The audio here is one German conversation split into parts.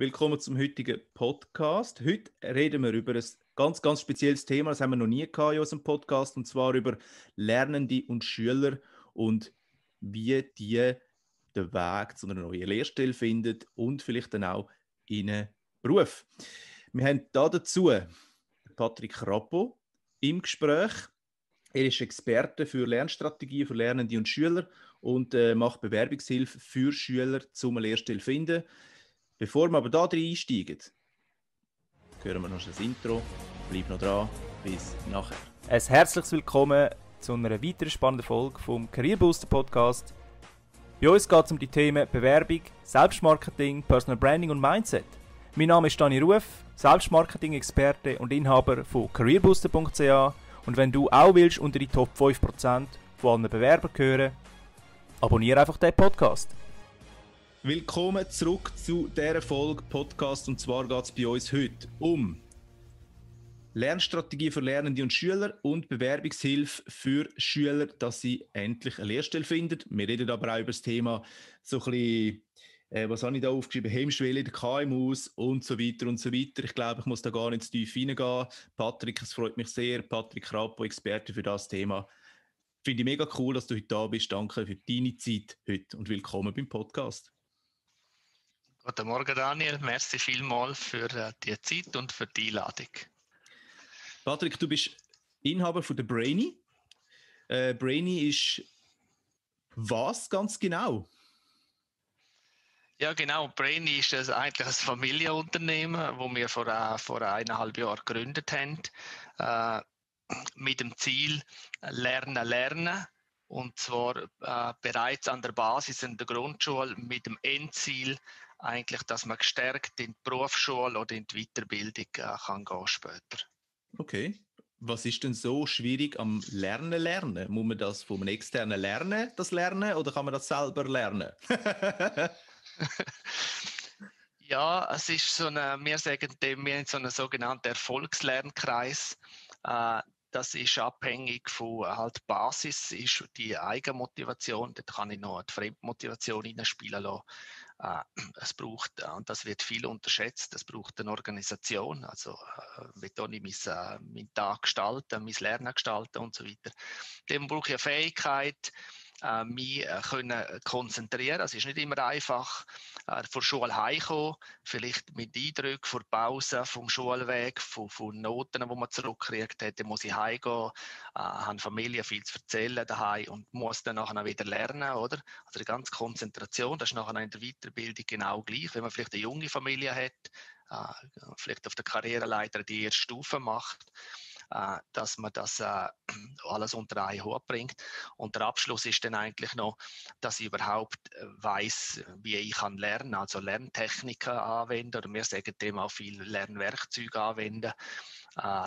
Willkommen zum heutigen Podcast. Heute reden wir über ein ganz, ganz spezielles Thema, das haben wir noch nie gehabt in unserem Podcast, und zwar über Lernende und Schüler und wie die den Weg zu einer neuen Lehrstelle finden und vielleicht dann auch in einen Beruf. Wir haben da dazu Patrick Rappo im Gespräch. Er ist Experte für Lernstrategien für Lernende und Schüler und äh, macht Bewerbungshilfe für Schüler zum Lehrstelle finden. Bevor wir aber da drin einsteigen, hören wir noch das Intro. Bleib noch dran. Bis nachher. Ein herzliches Willkommen zu einer weiteren spannenden Folge vom Career Podcast. Bei uns geht es um die Themen Bewerbung, Selbstmarketing, Personal Branding und Mindset. Mein Name ist Dani Ruf, Selbstmarketing-Experte und Inhaber von careerbooster.ch und wenn du auch willst unter die Top 5% von allen Bewerbern gehören, abonniere einfach den Podcast. Willkommen zurück zu dieser Folge Podcast und zwar geht es bei uns heute um Lernstrategie für Lernende und Schüler und Bewerbungshilfe für Schüler, dass sie endlich eine Lehrstelle finden. Wir reden aber auch über das Thema so ein bisschen, äh, was habe ich da aufgeschrieben, Hemmschwelle der KMUs und so weiter und so weiter. Ich glaube, ich muss da gar nicht zu tief reingehen. Patrick, es freut mich sehr. Patrick Rappo, Experte für das Thema. Finde ich mega cool, dass du heute da bist. Danke für deine Zeit heute und willkommen beim Podcast. Guten Morgen, Daniel. Merci vielmals für äh, die Zeit und für die Einladung. Patrick, du bist Inhaber von der Brainy. Äh, Brainy ist was ganz genau? Ja, genau. Brainy ist also eigentlich ein Familienunternehmen, das wir vor, äh, vor eineinhalb Jahren gegründet haben, äh, mit dem Ziel Lernen, Lernen. Und zwar äh, bereits an der Basis in der Grundschule mit dem Endziel, eigentlich, dass man gestärkt in die Berufsschule oder in die Weiterbildung äh, kann gehen später. Okay. Was ist denn so schwierig am Lernen lernen? Muss man das vom externen lernen, das Lernen, oder kann man das selber lernen? ja, es ist so eine, wir sagen dem, wir haben so einen sogenannten Erfolgslernkreis. Äh, das ist abhängig von halt Basis, ist die Eigenmotivation. Dort kann ich noch die Fremdmotivation hineinspielen lassen. Äh, es braucht, äh, und das wird viel unterschätzt, es braucht eine Organisation, also äh, wie ich mein, meinen Tag gestalten, mein Lernen gestalten und so weiter. Dem brauche ich eine Fähigkeit, äh, mich äh, können konzentrieren. Es ist nicht immer einfach, äh, von Schule heimkommen, vielleicht mit Eindrücken von Pause, vom Schulweg, von, von Noten, die man zurückkriegt hat. Dann muss ich heimgehen, äh, habe Familie viel zu erzählen daheim und muss dann nachher wieder lernen, oder? Also die ganze Konzentration, das ist nachher in der Weiterbildung genau gleich. Wenn man vielleicht eine junge Familie hat, äh, vielleicht auf der Karriereleiter die erste Stufe macht, äh, dass man das äh, alles unter einen Hut bringt. Und der Abschluss ist dann eigentlich noch, dass ich überhaupt äh, weiß, wie ich kann lernen, also Lerntechniken anwenden oder wir sagen dem auch viel Lernwerkzeuge anwenden,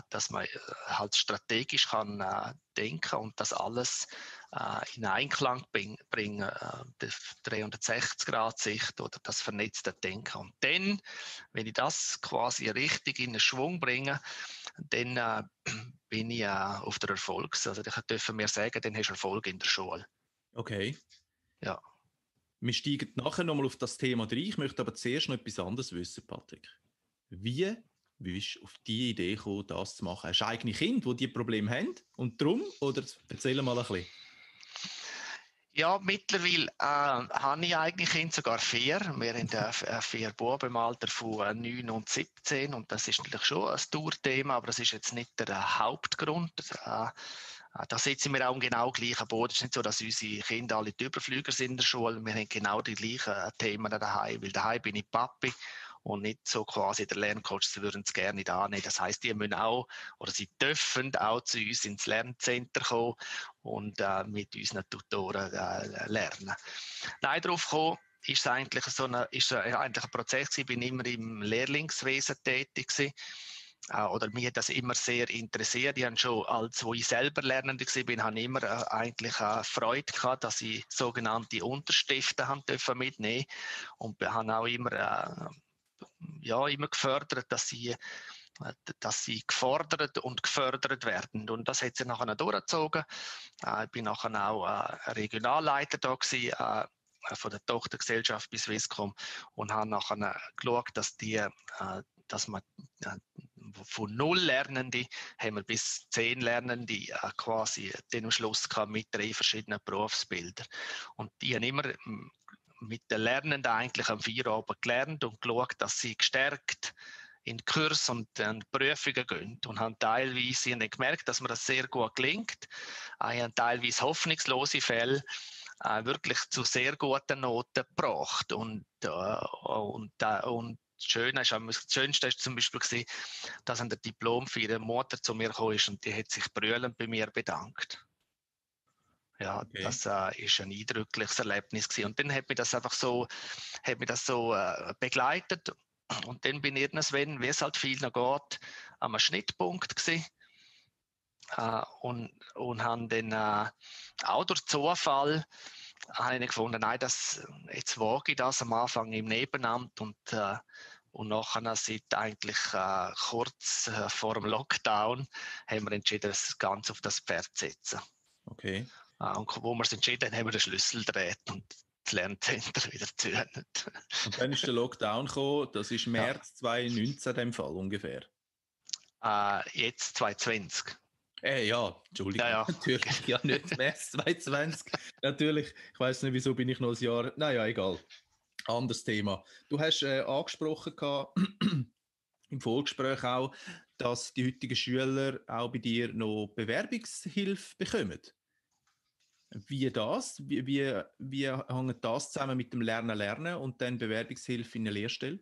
dass man halt strategisch kann denken und das alles in Einklang bringen, die 360-Grad-Sicht oder das vernetzte Denken. Und dann, wenn ich das quasi richtig in den Schwung bringe, dann äh, bin ich äh, auf der Erfolgs-, also ich dürfen mir sagen, dann hast du Erfolg in der Schule. Okay. Ja. Wir steigen nachher nochmal auf das Thema rein. Ich möchte aber zuerst noch etwas anderes wissen, Patrick. Wie bist du auf die Idee gekommen, das zu machen? Hast du eigene Kinder, die diese Probleme haben und darum? Oder erzähl mal ein bisschen. Ja, mittlerweile äh, habe ich eigentlich Kinder, sogar vier. Wir haben äh, vier Buben im Alter von äh, 9 und 17 und das ist natürlich schon ein Tourthema, aber das ist jetzt nicht der äh, Hauptgrund. Äh, äh, da sitzen wir auch genau gleichen Boden. Es ist nicht so, dass unsere Kinder alle die Überflüger sind in der Schule. Wir haben genau die gleichen Themen daheim, weil daheim bin ich Papi und nicht so quasi der Lerncoach, sie würden es gerne nicht annehmen. Das heißt, die müssen auch oder sie dürfen auch zu uns ins Lerncenter kommen und äh, mit unseren Tutoren äh, lernen. Nein, darauf kommen ist eigentlich so eine, ist eigentlich ein Prozess Ich bin immer im Lehrlingswesen tätig gewesen äh, oder mir hat das immer sehr interessiert. Ich habe schon, als wo ich selber Lernende war, habe immer äh, eigentlich Freude gehabt, dass ich sogenannte Unterstifte haben dürfen mitnehmen und habe auch immer äh, ja, immer gefördert, dass sie dass sie gefordert und gefördert werden. Und das hat sie nachher durchgezogen. Äh, ich bin nachher auch äh, Regionalleiter da gewesen, äh, von der Tochtergesellschaft bis Swisscom und haben nachher geschaut, dass die, äh, dass man äh, von null Lernende haben wir bis zehn Lernende äh, quasi den Schluss gehabt mit drei verschiedenen Berufsbildern. Und die haben immer mit den Lernenden eigentlich am Feierabend gelernt und geschaut, dass sie gestärkt in Kurs und in Prüfungen gehen und haben teilweise haben gemerkt, dass mir das sehr gut gelingt. Ich teilweise hoffnungslose Fälle äh, wirklich zu sehr guten Noten gebracht und, äh, und, äh, und das Schöne ist, das Schönste ist zum Beispiel dass der Diplom für ihre Mutter zu mir ist und die hat sich brüllend bei mir bedankt. Ja, okay. das äh, ist ein eindrückliches Erlebnis gewesen. Und dann hat mich das einfach so, hat mich das so äh, begleitet. Und dann bin ich irgendwann, wie es halt viel noch geht, am Schnittpunkt gewesen. Äh, und, und haben dann äh, auch durch Zufall habe ich gefunden, nein, das, jetzt wage ich das am Anfang im Nebenamt und, äh, und nachher, seit eigentlich äh, kurz äh, vor dem Lockdown, haben wir entschieden, das Ganze auf das Pferd zu setzen. Okay. Äh, und wo wir es entschieden haben, haben wir den Schlüssel gedreht und das Lerncenter wieder geöffnet. Und dann ist der Lockdown gekommen, das ist März ja. 2019 in dem Fall ungefähr. Äh, jetzt 2020. Äh, ja, Entschuldigung. Ja, ja. Natürlich, ja, nicht März 2020. Natürlich, ich weiß nicht, wieso bin ich noch ein Jahr. Naja, egal. Anderes Thema. Du hast äh, angesprochen gehabt, im Vorgespräch auch, dass die heutigen Schüler auch bei dir noch Bewerbungshilfe bekommen. Wie das? Wie, wie, wie hängt das zusammen mit dem Lernen lernen und dann Bewerbungshilfe in der Lehrstelle?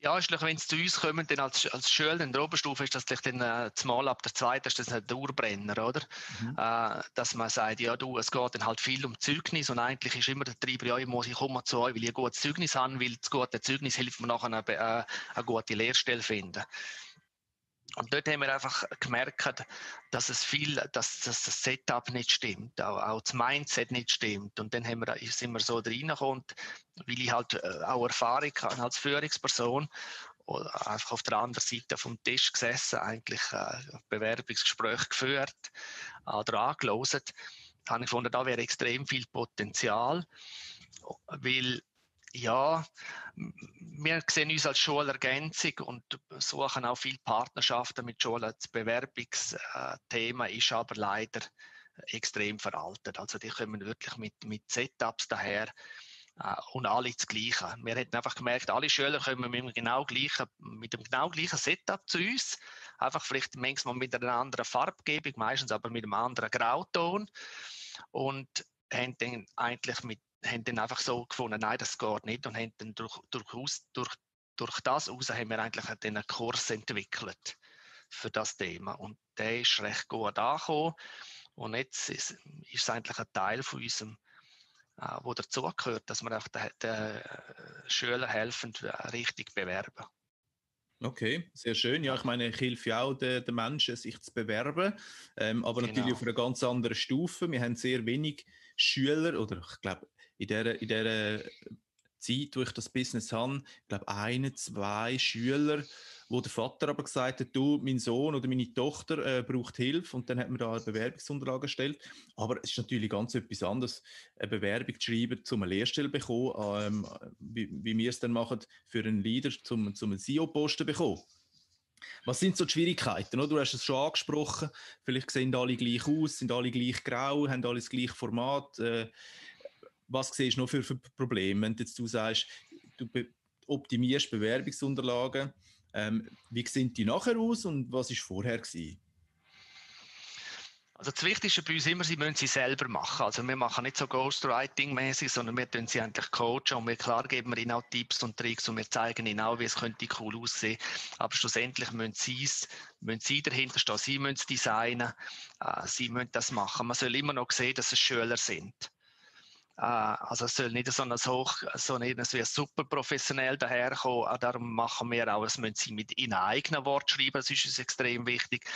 Ja, wenn sie zu uns kommen, dann als, als Schüler in der Oberstufe ist das dann äh, zumal ab der zweiten ist das ein Dauerbrenner, oder? Mhm. Äh, dass man sagt, ja du, es geht dann halt viel um Zeugnis und eigentlich ist immer der Treiber, ja, ich muss, ich komme zu euch, weil ich ein gutes Zeugnis habe, weil das gute Zeugnis hilft mir nachher eine, äh, eine gute Lehrstelle finden. Und dort haben wir einfach gemerkt, dass es viel, dass, dass das Setup nicht stimmt, auch, auch, das Mindset nicht stimmt. Und dann haben wir, sind wir so reingekommen, weil ich halt äh, auch Erfahrung habe als Führungsperson oder einfach auf der anderen Seite vom Tisch gesessen, eigentlich äh, Bewerbungsgespräch geführt oder angelost, habe ich gefunden, da wäre extrem viel Potenzial, weil ja, wir sehen uns als Schulergänzung und suchen auch viele Partnerschaften mit Schulen. Das Bewerbungsthema ist aber leider extrem veraltet. Also die kommen wirklich mit, mit Setups daher äh, und alle das Gleiche. Wir hätten einfach gemerkt, alle Schüler kommen mit dem genau gleichen, mit dem genau gleichen Setup zu uns. Einfach vielleicht manchmal mit einer anderen Farbgebung, meistens aber mit einem anderen Grauton. Und haben dann eigentlich mit haben dann einfach so gefunden, nein, das geht nicht und haben dann durch, durchaus, durch, durch das heraus haben wir eigentlich einen Kurs entwickelt für das Thema und der ist recht gut angekommen und jetzt ist, ist es eigentlich ein Teil von unserem äh, wo dazugehört, dass wir auch den, den Schülern helfen, äh, richtig bewerben. Okay, sehr schön. Ja, ich meine, ich helfe ja auch den, den Menschen, sich zu bewerben, ähm, aber genau. natürlich auf einer ganz anderen Stufe. Wir haben sehr wenig Schüler oder ich glaube in dieser, in dieser Zeit, wo ich das Business habe, ich glaube, ein, zwei Schüler, wo der Vater aber gesagt hat, du, mein Sohn oder meine Tochter äh, braucht Hilfe und dann hat man da eine Bewerbungsunterlage gestellt. Aber es ist natürlich ganz etwas anderes, eine Bewerbung zu schreiben, um eine Lehrstelle bekommen, ähm, wie, wie wir es dann machen, für einen Leader, um, um einen CEO-Posten zu bekommen. Was sind so die Schwierigkeiten? Oder? Du hast es schon angesprochen, vielleicht sehen alle gleich aus, sind alle gleich grau, haben alle das gleiche Format. Äh, was siehst du noch für, für Probleme, wenn jetzt du sagst, du be optimierst Bewerbungsunterlagen, ähm, wie sehen die nachher aus und was ist vorher gewesen? Also das Wichtigste bei uns immer, sie müssen sie selber machen. Also wir machen nicht so Ghostwriting-mäßig, sondern wir tun sie eigentlich coachen und wir klar geben wir ihnen auch Tipps und Tricks und wir zeigen ihnen auch, wie es könnte cool aussehen. Aber schlussendlich müssen sie es, müssen sie dahinter stehen, sie müssen es designen, äh, sie müssen das machen. Man soll immer noch sehen, dass es Schüler sind. Äh, also es soll nicht so ein hoch, so irgendwie super professionell daherkommen. Äh, darum machen wir auch, es müssen sie mit ihren eigenen Wort schreiben, das ist uns extrem wichtig.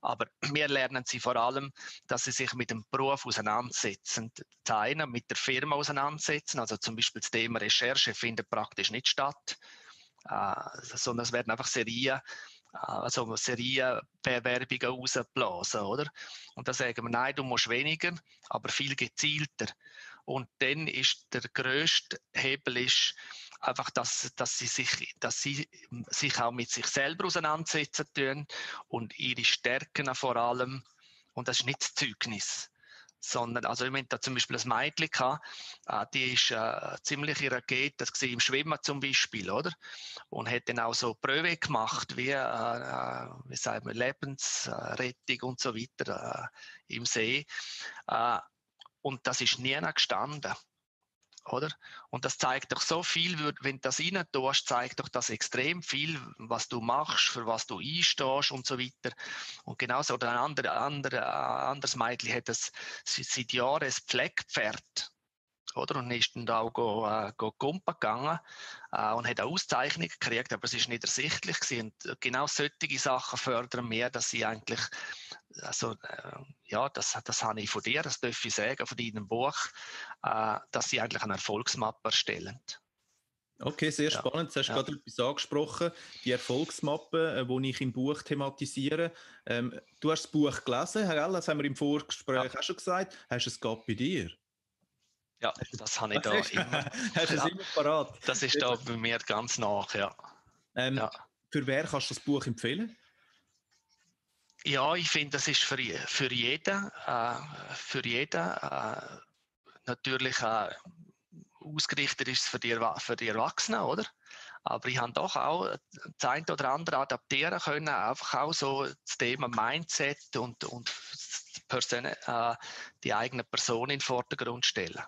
Aber wir lernen sie vor allem, dass sie sich mit dem Beruf auseinandersetzen. Eine mit der Firma auseinandersetzen, also zum Beispiel das Thema Recherche findet praktisch nicht statt, äh, sondern es werden einfach Serien also Serienbewerbungen rausblasen, oder? Und da sagen wir, nein, du musst weniger, aber viel gezielter. Und dann ist der größte Hebel ist einfach, dass, dass, sie sich, dass sie sich auch mit sich selber auseinandersetzen tun und ihre Stärken vor allem. Und das ist nicht das Zeugnis sondern, also ich meine, da zum Beispiel ein Mädchen gehabt, äh, die ist äh, ziemlich irritiert, das gesehen im Schwimmen zum Beispiel, oder? Und hat dann auch so Prüfe gemacht, wie, äh, äh wie sagen wir, Lebensrettung und so weiter äh, im See. Äh, und das ist nie gestanden oder? Und das zeigt doch so viel, wenn du das rein tust, zeigt doch das extrem viel, was du machst, für was du einstehst und so weiter. Und genauso, oder ein anderer, anderer, anderes Mädchen hat das seit Jahren ein Pflegepferd oder? Und ist dann da auch go, äh, go Kumpa gegangen äh, und hat eine Auszeichnung gekriegt, aber es ist nicht ersichtlich gewesen. Und genau solche Sachen fördern mehr, dass sie eigentlich, also, äh, ja, das, das habe ich von dir, das darf ich sagen, von deinem Buch, äh, dass sie eigentlich eine Erfolgsmappe erstellen. Okay, sehr spannend. Ja. Du hast ja. gerade etwas angesprochen, die Erfolgsmappe, die äh, ich im Buch thematisiere. Ähm, du hast das Buch gelesen, Herr Ell, das haben wir im Vorgespräch ja. auch schon gesagt. Hast du es gerade bei dir? Ja, das habe ich da immer. Hast du es immer parat? Das ist da bei mir ganz nach, ja. Ähm, ja. Für wer kannst du das Buch empfehlen? Ja, ich finde, das ist für, für jeden, äh, für jeden äh, natürlich äh, ausgerichtet ist für die, für die Erwachsenen, oder? Aber ich habe doch auch das eine oder andere adaptieren können, einfach auch so das Thema Mindset und, und Person, äh, die eigene Person in den Vordergrund stellen.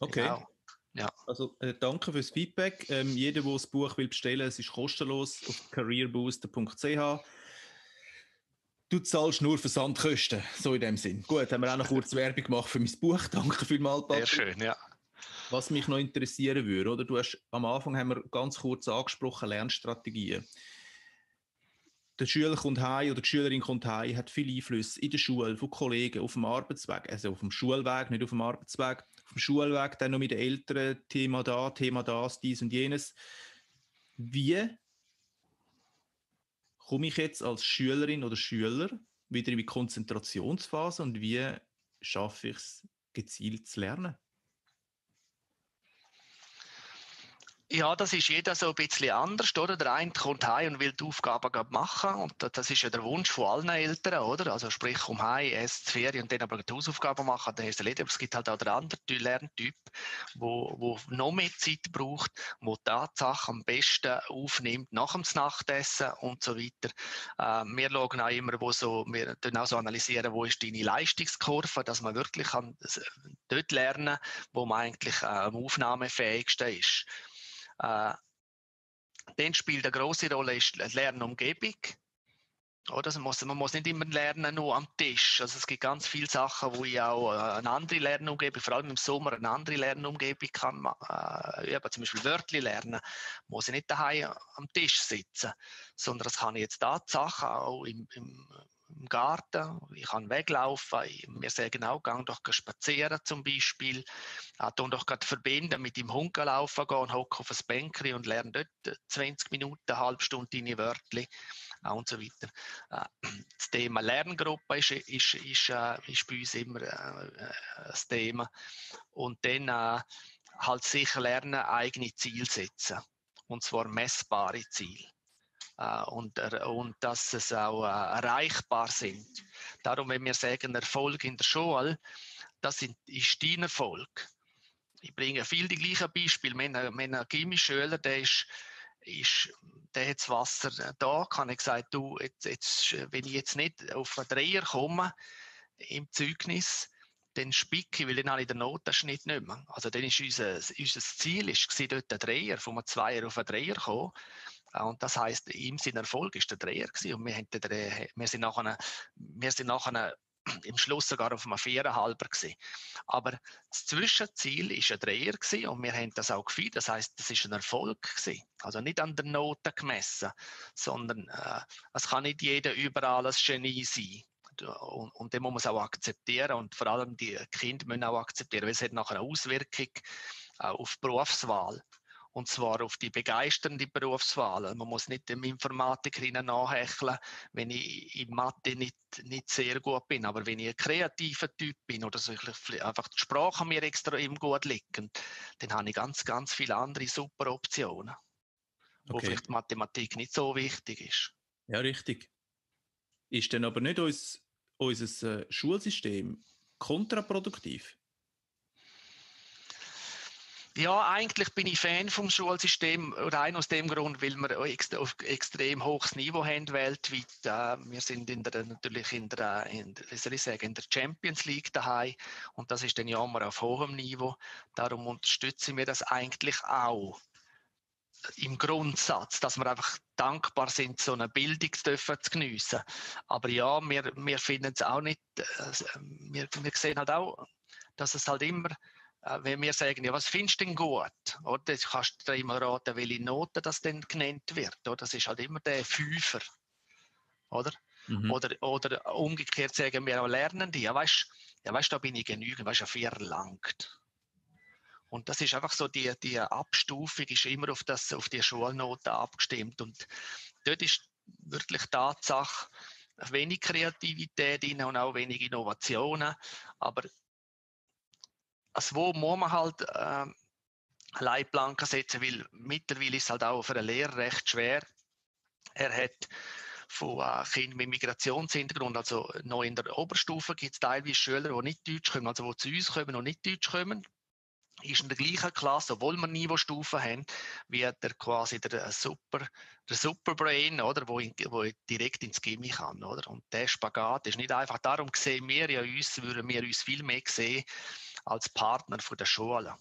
Okay. Genau. Ja. Also äh, danke fürs Feedback. Ähm, jeder, der das Buch will bestellen, es ist kostenlos auf careerbooster.ch. Du zahlst nur Versandkosten, so in dem Sinn. Gut, haben wir auch noch kurz Werbung gemacht für mein Buch. Danke vielmals, Patrick. Sehr schön, ja. Was mich noch interessieren würde, oder? Du hast am Anfang haben wir ganz kurz angesprochen Lernstrategien der Schüler kommt heim oder die Schülerin kommt heim, hat viel Einfluss in der Schule, von Kollegen, auf dem Arbeitsweg, also auf dem Schulweg, nicht auf dem Arbeitsweg, auf dem Schulweg, dann noch mit den Eltern, Thema da, Thema das, dies und jenes. Wie komme ich jetzt als Schülerin oder Schüler wieder in die Konzentrationsphase und wie schaffe ich es, gezielt zu lernen? Ja, das ist jeder so ein bisschen anders, oder? Der eine kommt heim und will die Aufgaben machen und das ist ja der Wunsch von allen Eltern, oder? Also sprich, komm heim, ess die Ferien und dann aber die Hausaufgaben machen, dann ist es erledigt. Aber es gibt halt auch den anderen Lerntyp, wo, wo noch mehr Zeit braucht, wo die Tatsache am besten aufnimmt nach dem Nachtessen und so weiter. Äh, wir schauen auch immer, wo so, wir auch so analysieren, wo ist deine Leistungskurve, dass man wirklich kann, dort lernen, wo man eigentlich äh, am aufnahmefähigsten ist. Äh, dann spielt eine große Rolle ist die Lernumgebung. Oder? Man, muss, man muss nicht immer lernen nur am Tisch. Also es gibt ganz viele Sachen, wo ich auch äh, eine andere Lernumgebung, vor allem im Sommer, eine andere Lernumgebung kann äh, üben. Zum Beispiel Wörter lernen, muss ich nicht daheim am Tisch sitzen, sondern das kann ich jetzt Tatsache auch im, im im Garten, ich kann weglaufen, wir sagen auch, gang doch spazieren zum Beispiel, äh, tun doch gerade verbinden mit dem Hund laufen gehen und hocken auf ein Bänkchen und lernen dort 20 Minuten, eine halbe Stunde deine Wörter äh, und so weiter. Äh, das Thema Lerngruppe ist, ist, ist, äh, ist bei uns immer äh, das Thema und dann äh, halt sicher lernen, eigene Ziele setzen und zwar messbare Ziele. Äh, und, und dass es auch äh, erreichbar sind. Darum, wenn wir sagen, Erfolg in der Schule, das ist dein Erfolg. Ich bringe viel die gleichen Beispiele. Mein, mein Gimmi-Schüler, der ist, ist, der hat das Wasser da, kann ich sagen, du, jetzt, jetzt, wenn ich jetzt nicht auf einen Dreier komme im Zeugnis, dann spicke ich, weil dann habe ich den Notenschnitt nicht mehr. Also dann ist unser, unser Ziel ist, dort ein Dreier, von einem Zweier auf einen Dreier kommen. Und das heißt, ihm sein Erfolg ist der Dreher gewesen. Und wir, haben den, wir sind nachher, wir sind nachher im Schluss sogar auf einem Viererhalber gewesen. Aber das Zwischenziel ist ein Dreher gewesen und wir haben das auch gefühlt. Das heißt, das ist ein Erfolg gewesen. Also nicht an der Note gemessen, sondern äh, es kann nicht jeder überall ein Genie sein. Und, und dem muss man es auch akzeptieren und vor allem die Kinder müssen auch akzeptieren, weil es hat nachher eine Auswirkung äh, auf die Berufswahl. Und zwar auf die begeisternde Berufswahl. Man muss nicht dem Informatiker nachhecheln, wenn ich in Mathe nicht, nicht sehr gut bin. Aber wenn ich ein kreativer Typ bin oder so, einfach die Sprache mir extrem gut liegen, dann habe ich ganz, ganz viele andere super Optionen. Okay. Wo vielleicht Mathematik nicht so wichtig ist. Ja, richtig. Ist denn aber nicht uns, unser äh, Schulsystem kontraproduktiv? Ja, eigentlich bin ich Fan vom Schulsystem, rein aus dem Grund, weil wir auf extrem hohes Niveau haben weltweit. Äh, wir sind in der, natürlich in der, in, soll ich sagen, in der Champions League daheim und das ist dann ja immer auf hohem Niveau. Darum unterstützen wir das eigentlich auch im Grundsatz, dass wir einfach dankbar sind, so eine Bildung zu, geniessen. Aber ja, wir, wir finden es auch nicht, äh, wir, wir sehen halt auch, dass es halt immer wenn wir sagen, ja, was findest du denn gut? Oder? Das kannst du dir immer raten, welche Note das denn genannt wird. Oder? Das ist halt immer der Fünfer. Oder? Mhm. Oder, oder umgekehrt sagen wir auch Lernende, ja weißt, ja, weißt da bin ich genügend, weißt du, vier erlangt. Und das ist einfach so, die, die Abstufung ist immer auf, das, auf die Schulnoten abgestimmt. Und dort ist wirklich Tatsache, wenig Kreativität drin und auch wenig Innovationen. Aber als wo muss man halt äh, Leitplanken setzen, weil mittlerweile ist es halt auch für einen Lehrer recht schwer. Er hat von äh, Kindern mit Migrationshintergrund, also noch in der Oberstufe gibt es teilweise Schüler, die nicht Deutsch kommen, also die zu uns kommen und nicht Deutsch kommen ist in der gleichen Klasse, obwohl wir Niveaustufen haben, wie der quasi der Super, der Superbrain, oder, wo, in, wo direkt ins Gimmi kann, oder? Und der Spagat ist nicht einfach. Darum sehen wir ja uns, würden wir uns viel mehr sehen als Partner von der Schule.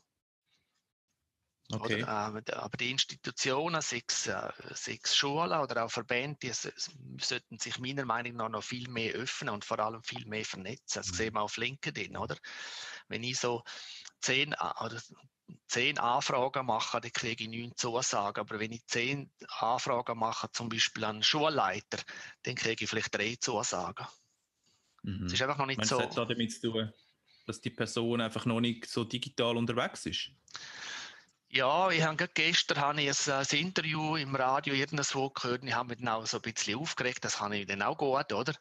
Okay. Oder, äh, aber die Institutionen, sechs, äh, sechs Schulen oder auch Verbände, die sollten sich meiner Meinung nach noch viel mehr öffnen und vor allem viel mehr vernetzen. Das mhm. sehen wir auf LinkedIn, oder? Wenn ich so zehn, oder zehn Anfragen mache, dann kriege ich neun Zusagen. Aber wenn ich zehn Anfragen mache, zum Beispiel an einen Schulleiter, dann kriege ich vielleicht drei Zusagen. Mhm. Das ist einfach noch nicht Meinst so. Das hat damit zu tun, dass die Person einfach noch nicht so digital unterwegs ist? Ja, ich habe gestern habe ich ein, ein, Interview im Radio irgendwo gehört und ich habe mich dann auch so ein bisschen aufgeregt, das kann ich dann auch gut, oder?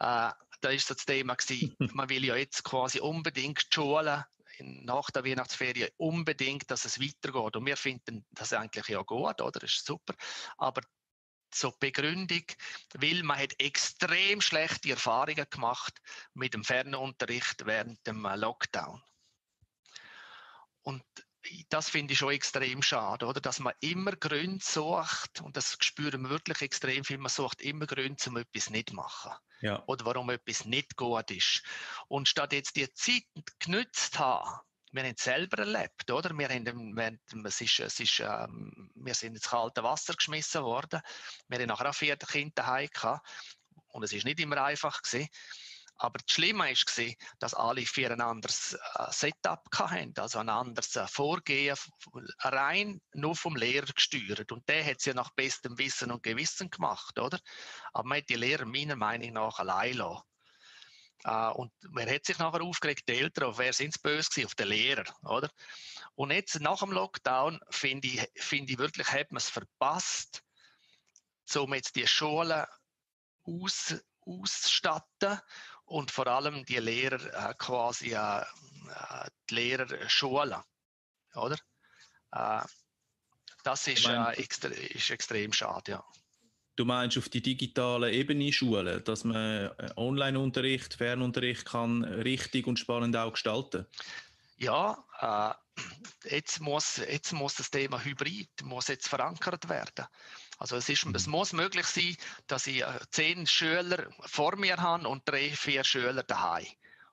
Äh, da ist so das Thema gewesen, man will ja jetzt quasi unbedingt die Schulen nach der Weihnachtsferien unbedingt, dass es weitergeht. Und wir finden das eigentlich ja gut, oder? Das ist super. Aber so Begründung, weil man hat extrem schlechte Erfahrungen gemacht mit dem Fernunterricht während dem Lockdown. Und das finde ich schon extrem schade, oder? Dass man immer Gründe sucht, und das spüren wir wirklich extrem viel, man sucht immer Gründe, um etwas nicht zu machen. Ja. Oder warum etwas nicht gut ist. Und statt jetzt die Zeit genützt haben, wir haben es selber erlebt, oder? Wir, haben, wir, es ist, es ist, ähm, wir sind ins kalte Wasser geschmissen worden. Wir haben nachher auch vier Kinder daheim gehabt. Und es ist nicht immer einfach gewesen. Aber das Schlimme war, dass alle vier ein anderes äh, Setup hatten, also ein anderes äh, Vorgehen, rein nur vom Lehrer gesteuert. Und der hat es ja nach bestem Wissen und Gewissen gemacht, oder? Aber man hat die Lehrer meiner Meinung nach allein lassen. Uh, und wer hat sich nachher aufgeregt? Die Eltern, auf wer sind es böse gewesen? Auf den Lehrer, oder? Und jetzt nach dem Lockdown finde ich, find ich wirklich, hat man es verpasst, um jetzt die Schulen aus, auszustatten und vor allem die Lehrer äh, quasi äh, die Lehrer schulen, oder? Äh, das ist, äh, extre ist extrem schade, ja. Du meinst auf die digitale Ebene Schulen, dass man äh, Online-Unterricht, Fernunterricht kann richtig und spannend auch gestalten? Ja, jetzt, muss, jetzt muss das Thema Hybrid muss jetzt verankert werden. Also es, ist, es mhm. muss möglich sein, dass ich äh, zehn Schüler vor mir habe und drei, vier Schüler daheim.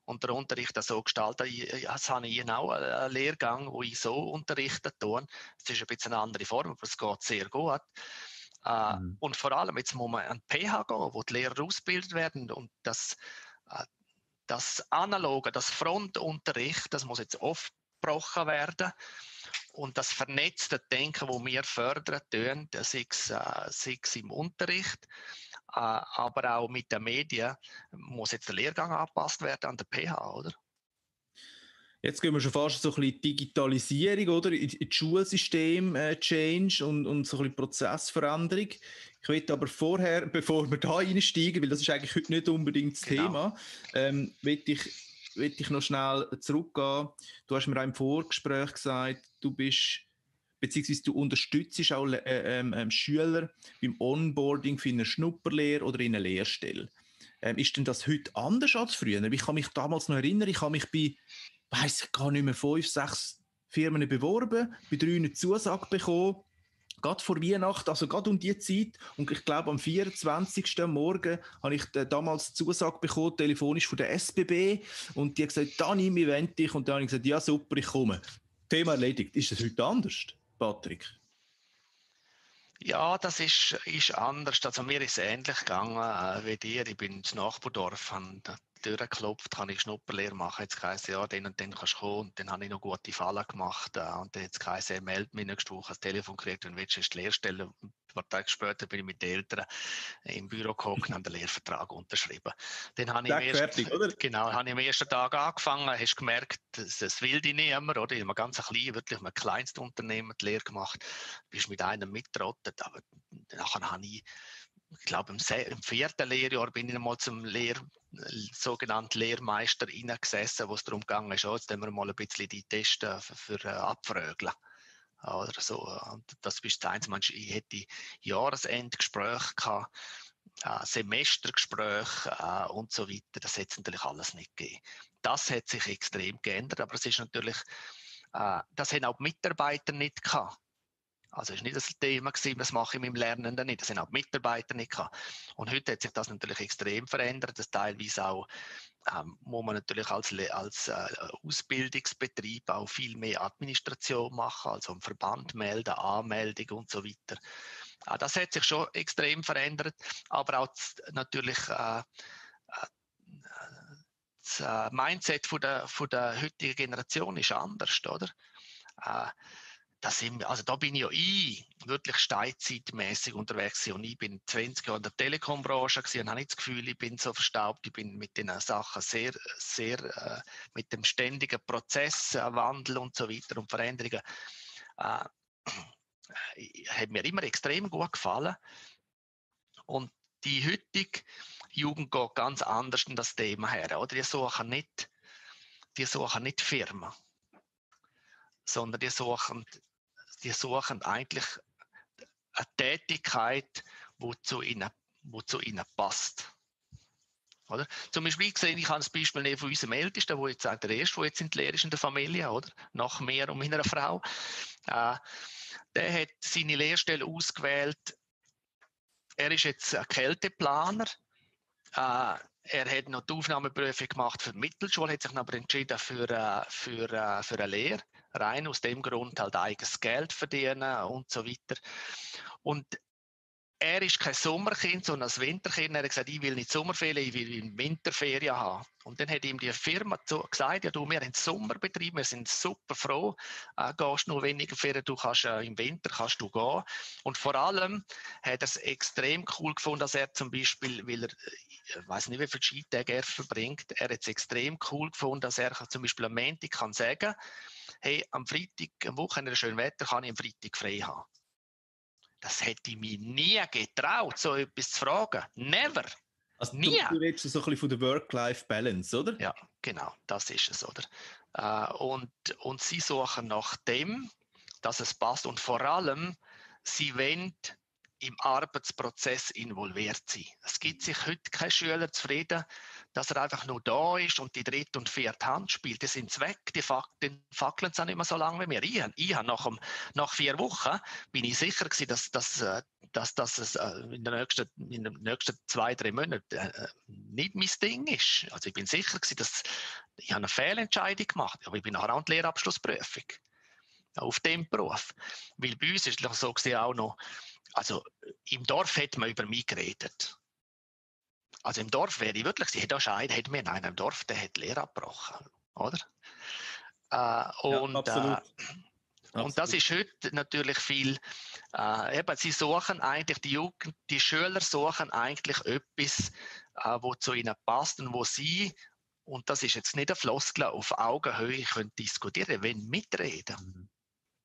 Und der Unterricht so gestaltet. Jetzt habe ich auch einen Lehrgang, wo ich so unterrichten tue. Es ist ein bisschen eine andere Form, aber es geht sehr gut. Äh, mhm. Und vor allem, jetzt muss man an PH gehen, wo die Lehrer ausgebildet werden und das, äh, das Analoge, das Frontunterricht, das muss jetzt aufgebrochen werden. Und das vernetzte Denken, das wir fördern, tun, sei es, äh, sei es im Unterricht, äh, aber auch mit den Medien, muss jetzt der Lehrgang angepasst werden an der PH, oder? Jetzt gehen wir schon fast so ein bisschen Digitalisierung, oder? In, in das Schulsystem äh, Change und, und so ein bisschen Prozessveränderung. Ich will aber vorher, bevor wir da einsteigen, weil das ist eigentlich heute nicht unbedingt das genau. Thema, ähm, will ich, will ich noch schnell zurückgehen. Du hast mir auch im Vorgespräch gesagt, du bist beziehungsweise du unterstützt auch äh, ähm, ähm, Schüler beim Onboarding für eine Schnupperlehre oder in eine Lehrstelle. Ähm, ist denn das heute anders als früher? Ich kann mich damals noch erinnern, ich habe mich bei weiß ich gar nicht mehr, fünf, sechs Firmen beworben, bei drei eine Zusage bekommen, gerade vor Weihnachten, also gerade um die Zeit. Und ich glaube, am 24. Morgen habe ich damals Zusage bekommen, telefonisch von der SBB. Und die hat gesagt, Dani, wir wollen dich. Und dann habe ich gesagt, ja super, ich komme. Thema erledigt. Ist das heute anders, Patrick? Ja, das ist, ist anders. Also mir ist es ähnlich gegangen äh, wie dir. Ich bin ins Nachbardorf, habe Tür geklopft, kann ich Schnupperlehre machen. Jetzt heisst ja, dann und dann kannst du kommen. Und dann habe ich noch gute Fallen gemacht. Äh, und dann hat es heisst, meld mich nächste Woche das Telefon gekriegt und willst du die Lehrstelle. Ein paar Tage später bin ich mit den Eltern im Büro gekommen und habe den Lehrvertrag unterschrieben. Dann habe ich, erst, fertig, oder? Genau, habe ich am ersten Tag angefangen, hast gemerkt, das, das will dich nicht immer, oder? Ich habe ganz klein, wirklich ein kleinstes Unternehmen die Lehre gemacht, bist mit einem mittrottet, aber nachher habe ich ich glaube, im, im, vierten Lehrjahr bin ich einmal zum Lehr, sogenannten Lehrmeister hineingesessen, wo es darum ging, ist, oh, jetzt wir mal ein bisschen die Tests für, für äh, abfrögeln. Oder so. Und das bist das Einzige. Ich hätte Jahresendgespräche gehabt, äh, Semestergespräche äh, und so weiter. Das hätte es natürlich alles nicht gegeben. Das hat sich extrem geändert, aber es ist natürlich, äh, das haben auch die Mitarbeiter nicht gehabt. Also war nicht das Thema, gewesen, das mache ich mit dem Lernenden nicht. Das sind auch die Mitarbeiter nicht gehabt. Und heute hat sich das natürlich extrem verändert, dass teilweise auch ähm, wo man natürlich als, als äh, Ausbildungsbetrieb auch viel mehr Administration machen, also im Verband melden, Anmeldung und so weiter. Äh, das hat sich schon extrem verändert, aber auch natürlich äh, äh das äh, Mindset von der, von der heutigen Generation ist anders, oder? Das sind, also da bin ja ich wirklich steinzeitmäßig unterwegs und ich bin 20 Jahre in der Telekombranche und habe nicht das Gefühl, ich bin so verstaubt, ich bin mit den Sachen sehr, sehr, äh, mit dem ständigen Prozess, äh, Wandel und so weiter und Veränderungen, äh, hat mir immer extrem gut gefallen und die heutige Jugend geht ganz anders in das Thema her, oder? Die suchen nicht, die suchen nicht Firmen sondern die suchen die suchen eigentlich eine Tätigkeit, die zu ihnen, wo zu ihnen passt. Oder? Zum Beispiel gesehen, ich habe ein Beispiel von unserem Ältesten, wo jetzt der erste, der jetzt in der Lehre ist in der Familie, oder? Nach mir und meiner Frau. Äh, der hat seine Lehrstelle ausgewählt. Er ist jetzt ein Kälteplaner. Äh, er hat noch die Aufnahmeprüfung gemacht für die Mittelschule, hat sich aber entschieden für, äh, für, äh, für eine Lehre rein aus dem Grund halt eigenes Geld verdienen und so weiter. Und er ist kein Sommerkind, sondern ein Winterkind. Er hat gesagt, ich will nicht Sommerferien, ich will Winterferien haben. Und dann hat ihm die Firma gesagt, ja du, wir haben Sommerbetrieb, wir sind super froh, äh, gehst nur weniger Ferien, du kannst äh, im Winter kannst du gehen. Und vor allem hat er es extrem cool gefunden, dass er zum Beispiel, weil er, weiß nicht, wie viele Skitage er verbringt, er hat es extrem cool gefunden, dass er zum Beispiel am Montag kann sagen, hey, am Freitag, am Wochenende schön Wetter, kann ich am Freitag frei haben. Das hätte ich mir nie getraut, so etwas zu fragen. Never. Also nie. Du, du redest so ein bisschen von der Work-Life-Balance, oder? Ja, genau, das ist es, oder? Äh, und, und sie suchen nach dem, dass es passt und vor allem, sie wollen im Arbeitsprozess involviert sein. Es gibt sich heute kein Schüler zufrieden, dass er einfach nur da ist und die dritte und vierte Hand spielt. Die sind weg, die Fakten, fackeln es nicht mehr so lange wie mir. Ich, ich habe nach, nach vier Wochen bin ich sicher gewesen, dass, dass, äh, dass, dass es äh, in, den nächsten, in den nächsten zwei, drei Monaten äh, nicht mein Ding ist. Also ich bin sicher gewesen, dass ich eine Fehlentscheidung gemacht habe, ich bin nachher auch die Lehrabschlussprüfung auf dem Beruf. Weil bei uns ist es so auch noch, also im Dorf hat man über mich geredet. Also im Dorf wäre ich wirklich, ich hätte auch Scheid, hätte mir in einem Dorf, der hat Lehre abgebrochen, oder? Äh, und, ja, äh, und das ist heute natürlich viel, äh, eben, sie suchen eigentlich, die Jugend, die Schüler suchen eigentlich etwas, äh, wo zu ihnen passt und wo sie und das ist jetzt nicht ein Floskel auf Augenhöhe, können diskutieren, wenn mitreden.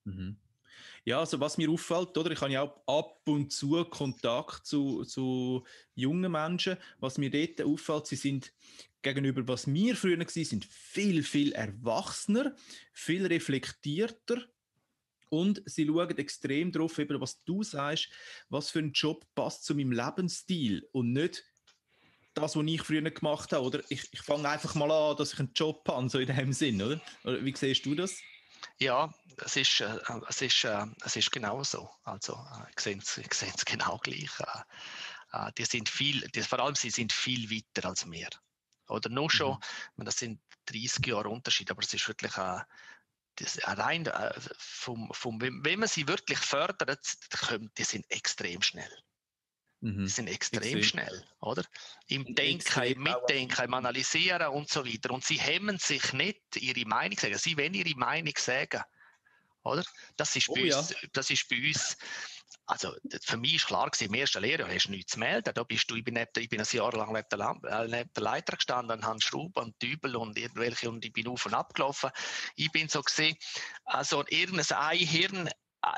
Mhm. Mhm. Ja, also was mir auffällt, oder? Ich habe ja auch ab und zu Kontakt zu, zu jungen Menschen. Was mir dort auffällt, sie sind gegenüber was wir früher waren, sind viel, viel erwachsener, viel reflektierter und sie schauen extrem darauf, was du sagst, was für ein Job passt zu meinem Lebensstil und nicht das, was ich früher gemacht habe. Oder ich, ich fange einfach mal an, dass ich einen Job habe, so in dem Sinn, oder? oder wie siehst du das? Ja, es ist, äh, es ist, äh, es ist genau so. Also, äh, ich sehe es, ich sehe es genau gleich. Äh, äh, die sind viel, die, vor allem sie sind viel weiter als wir. Oder nur schon, mhm. das sind 30 Jahre Unterschied, aber es ist wirklich äh, das, rein äh, vom, vom, wenn man sie wirklich fördert, die sind extrem schnell. Mhm. Die sind extrem schnell, oder? Im Denken, im Mitdenken, im Analysieren und so weiter. Und sie hemmen sich nicht, ihre Meinung zu sagen. Sie wollen ihre Meinung sagen, oder? Das ist, oh, bei, uns, ja. das ist bei uns also für mich ist klar gewesen, im ersten Lehrjahr hast du nichts zu melden. Da bist du, ich bin, nicht, ich bin ein Jahr lang neben der, äh, neben der Leiter gestanden, habe Schrauben und Dübel und irgendwelche und ich bin auf und ab gelaufen. Ich bin so gesehen, also irgendein Einhirn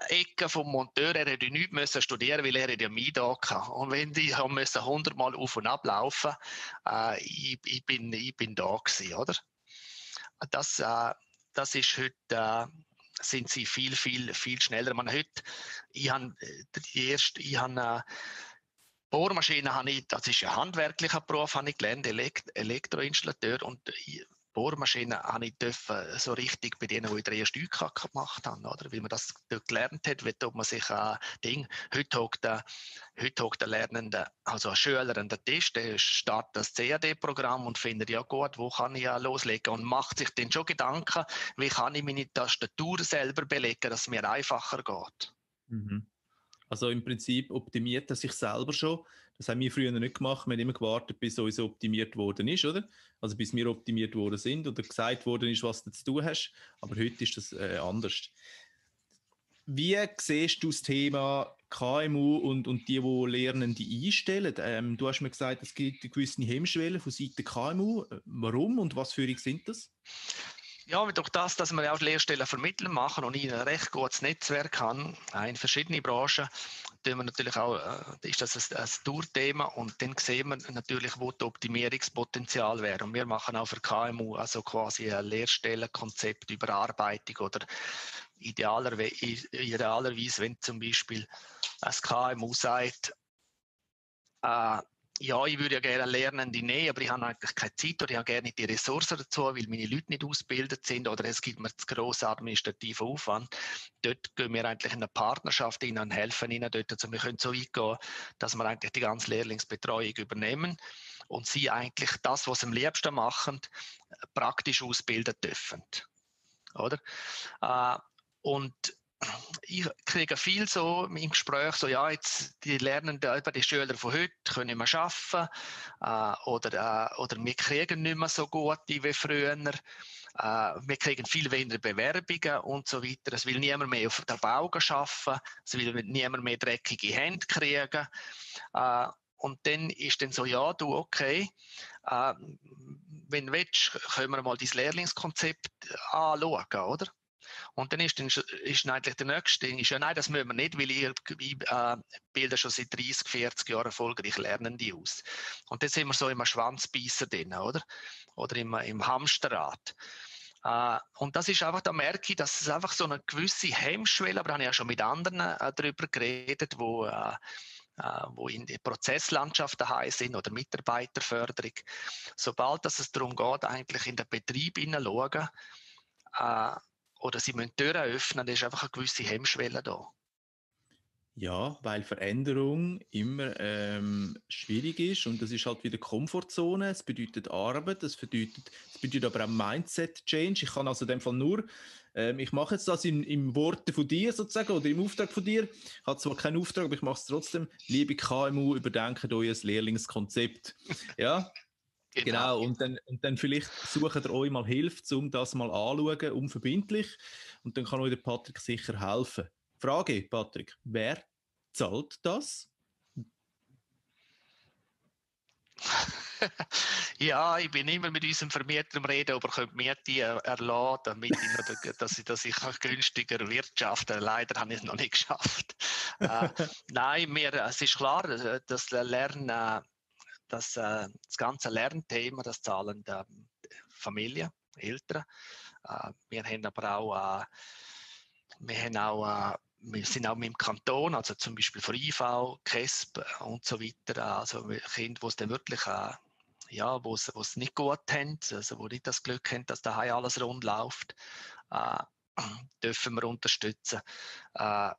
Ecke vom Monteur, er hätte nichts müssen studieren, weil er ja mich da gehabt. Und wenn die haben müssen hundertmal auf und ab laufen, äh, ich, ich, bin, ich bin da gewesen, oder? Das, äh, das ist heute, äh, sind sie viel, viel, viel schneller. Man heute, ich habe äh, die erste, ich habe äh, Bohrmaschine habe ich, das ist ein handwerklicher Beruf, habe ich gelernt, Elekt Elektroinstallateur und ich, Bohrmaschinen habe ich dürfen, so richtig bei denen, die in der ersten UK gemacht haben, oder? Wie man das dort gelernt hat, wie man sich ein Ding, heute hockt der, heute hockt der Lernende, also ein Schüler an der Tisch, der startet das CAD-Programm und findet, ja gut, wo kann ich ja loslegen und macht sich dann schon Gedanken, wie kann ich meine Tastatur selber belegen, dass es mir einfacher geht. Mhm. Also im Prinzip optimiert er sich selber schon das haben wir früher nicht gemacht. Wir haben immer gewartet, bis uns optimiert worden ist, oder? Also bis wir optimiert worden sind oder gesagt worden ist, was du zu tun hast. Aber heute ist das äh, anders. Wie siehst du das Thema KMU und, und die, die Lernende einstellen? Ähm, du hast mir gesagt, es gibt gewisse Hemmschwellen von Seiten KMU. Warum und was für sind das? Ja, durch das, dass wir auch Lehrstellen vermitteln machen und ich ein recht gutes Netzwerk habe in verschiedenen Branchen, tun wir natürlich auch, äh, ist das ein, ein Tourthema und dann sehen wir natürlich, wo das Optimierungspotenzial wäre. Und wir machen auch für KMU also quasi ein Lehrstellenkonzept, Überarbeitung oder idealerweise, idealerweise wenn zum Beispiel ein KMU sagt, äh, ja, ich würde ja gerne Lernende nehmen, aber ich habe eigentlich keine Zeit oder ich habe gerne nicht die Ressourcen dazu, weil meine Leute nicht ausgebildet sind oder es gibt mir zu grossen administrativen Aufwand. Dort gehen wir eigentlich in eine Partnerschaft rein und helfen ihnen dort. Also wir können so weit gehen, dass wir eigentlich die ganze Lehrlingsbetreuung übernehmen und sie eigentlich das, was sie am liebsten machen, praktisch ausbilden dürfen. Oder? Äh, und ich kriege viel so im Gespräch, so ja, jetzt die Lernenden, die Schüler von heute können wir arbeiten äh, oder, äh, oder wir kriegen nicht mehr so gut wie früher. Äh, wir kriegen viel weniger Bewerbungen und so weiter. Es will niemand mehr auf der Bauge arbeiten, es will niemand mehr dreckige Hände kriegen. Äh, und dann ist dann so, ja, du, okay, äh, wenn du willst, können wir mal dein Lehrlingskonzept anschauen, oder? Und dann ist, dann, ist dann eigentlich der nächste Ding, ist ja, nein, das müssen wir nicht, weil ich äh, bilde schon seit 30, 40 Jahren erfolgreich Lernende aus. Und dann sind wir so im Schwanzbeißer drin, oder? Oder im, im Hamsterrad. Uh, und das ist einfach, da merke ich, dass es einfach so eine gewisse Hemmschwelle, aber da habe ich ja schon mit anderen äh, darüber geredet, wo, äh, äh, wo in die Prozesslandschaft daheim sind oder Mitarbeiterförderung. Sobald dass es darum geht, eigentlich in den Betrieb hineinschauen, äh, oder sie müssen Türen öffnen, dann ist einfach eine gewisse Hemmschwelle da. Ja, weil Veränderung immer ähm, schwierig ist und das ist halt wieder Komfortzone. Es bedeutet Arbeit, es bedeutet, es bedeutet aber auch Mindset-Change. Ich kann also in dem Fall nur, ähm, ich mache jetzt das in, im Worte von dir sozusagen oder im Auftrag von dir. Ich habe zwar keinen Auftrag, aber ich mache es trotzdem. Liebe KMU, überdenkt euer Lehrlingskonzept. ja, Genau. genau, Und, dann, und dann vielleicht sucht ihr euch mal Hilfe, um das mal anzuschauen, unverbindlich. Und dann kann euch der Patrick sicher helfen. Frage, Patrick, wer zahlt das? Ja, ich bin immer mit unserem Vermieter am Reden, aber könnt Miete erlassen, damit ich, noch, dass ich, dass ich günstiger wirtschafte. Leider habe ich es noch nicht geschafft. äh, nein, mir, es ist klar, das Lernen, das, äh, das ganze Lernthema, das zahlen Familien, Eltern. Äh, wir haben aber auch, wir haben auch wir sind auch mit dem Kanton, also zum Beispiel von IV, KESB und so weiter, also Kinder, die es dann wirklich ja, wo es nicht gut haben, also wo nicht das Glück haben, dass daheim alles rund läuft, äh, dürfen wir unterstützen. Äh,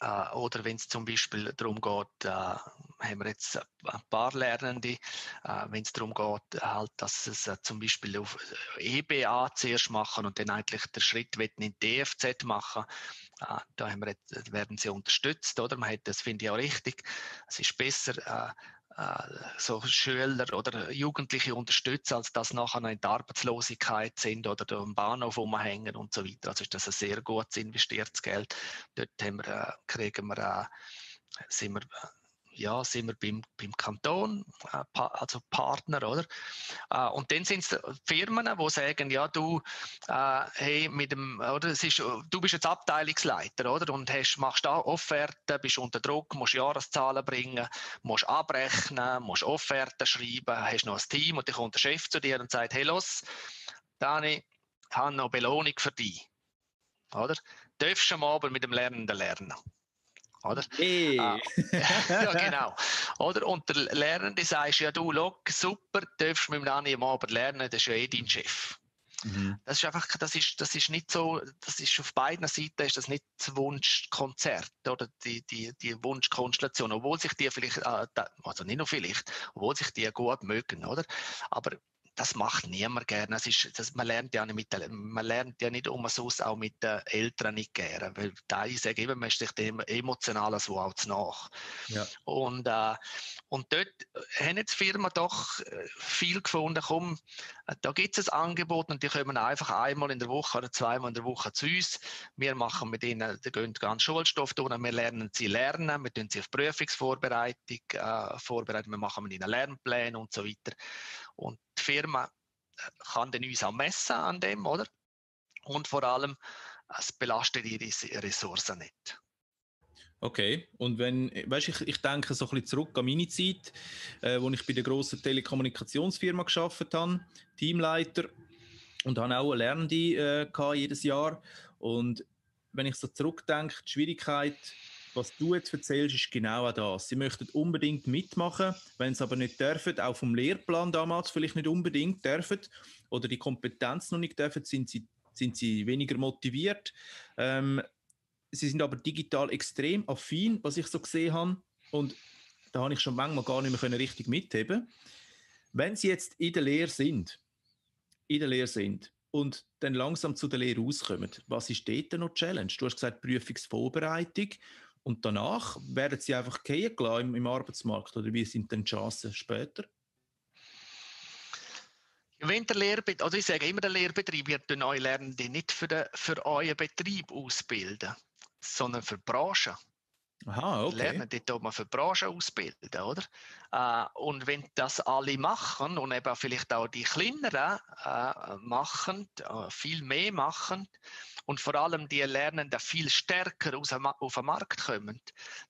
äh, oder wenn es zum Beispiel darum geht, äh, haben wir jetzt ein paar Lernende, äh, wenn es darum geht, halt, dass es äh, zum Beispiel auf EBA zuerst machen und dann eigentlich den Schritt in DFZ machen, da haben wir jetzt, werden sie unterstützt, oder? Man hat, das finde ich auch richtig. Es ist besser, äh, so Schüler oder Jugendliche unterstützen, als dass nachher noch in der Arbeitslosigkeit sind oder am Bahnhof rumhängen und so weiter. Also ist das ein sehr gut investiertes Geld. Dort haben wir, äh, kriegen wir, äh, sind wir ja, sind wir beim, beim Kanton, äh, also Partner, oder? Äh, und dann sind es Firmen, die sagen, ja, du, äh, hey, mit dem, oder, es ist, du bist jetzt Abteilungsleiter, oder? Und hast, machst da Offerten, bist unter Druck, musst Jahreszahlen bringen, musst abrechnen, musst Offerten schreiben, hast noch ein Team und dann kommt der Chef zu dir und sagt, hey, los, Dani, ich habe noch Belohnung für dich, oder? Darfst du am Abend mit dem Lernenden lernen oder? Hey. Ah, ja, genau. Oder? Und der Lernende sagt, ja du, look, super, darfst mit dem Dani am Abend lernen, das ist ja eh dein Chef. Mhm. Das ist einfach, das ist, das ist nicht so, das ist auf beiden Seiten ist das nicht das Wunschkonzert oder die, die, die Wunschkonstellation, obwohl sich die vielleicht, äh, also nicht nur vielleicht, obwohl sich die gut mögen, oder? Aber das macht niemand gerne. Das ist, das, man, lernt ja nicht mit, man lernt ja nicht umsonst auch mit den Eltern nicht gerne, weil da ich sage eben, man ist sich dem emotional so auch zu nach. Ja. Und, äh, und dort haben jetzt Firmen doch äh, viel gefunden, komm, äh, da gibt es ein Angebot und die kommen einfach einmal in der Woche oder zweimal in der Woche zu uns. Wir machen mit ihnen, die gehen ganz Schulstoff tun, wir lernen sie lernen, wir tun sie auf Prüfungsvorbereitung äh, vorbereiten, wir machen mit ihnen Lernpläne und so weiter. Und die Firma äh, kann dann uns auch messen an dem, oder? Und vor allem, es belastet ihre Ressourcen nicht. Okay, und wenn, weißt ich, ich denke so ein bisschen zurück an meine Zeit, äh, wo ich bei der grossen Telekommunikationsfirma geschafft habe, Teamleiter und habe auch eine Lernende äh, jedes Jahr. Und wenn ich so zurückdenke, die Schwierigkeit was du jetzt erzählst, ist genau das. Sie möchten unbedingt mitmachen, wenn sie aber nicht dürfen, auch vom Lehrplan damals vielleicht nicht unbedingt dürfen oder die Kompetenz noch nicht dürfen, sind sie, sind sie weniger motiviert. Ähm, sie sind aber digital extrem affin, was ich so gesehen habe. Und da habe ich schon manchmal gar nicht mehr richtig mitheben Wenn sie jetzt in der Lehre sind, in der Lehre sind und dann langsam zu der Lehre rauskommen, was ist dort noch Challenge? Du hast gesagt Prüfungsvorbereitung und danach werden sie einfach gehen im, im Arbeitsmarkt oder wie sind denn die Chancen später? Wenn der Lehrbetrieb, also ich sage immer, der Lehrbetrieb wird neue Lernende nicht für, den, für euren Betrieb ausbilden, sondern für die Branche. Aha, okay. Lernen dort man für die Branche ausbilden, oder? Äh, und wenn das alle machen und eben vielleicht auch die Kleineren äh, machen, äh, viel mehr machen, und vor allem die Lernenden viel stärker aus, auf den Markt kommen,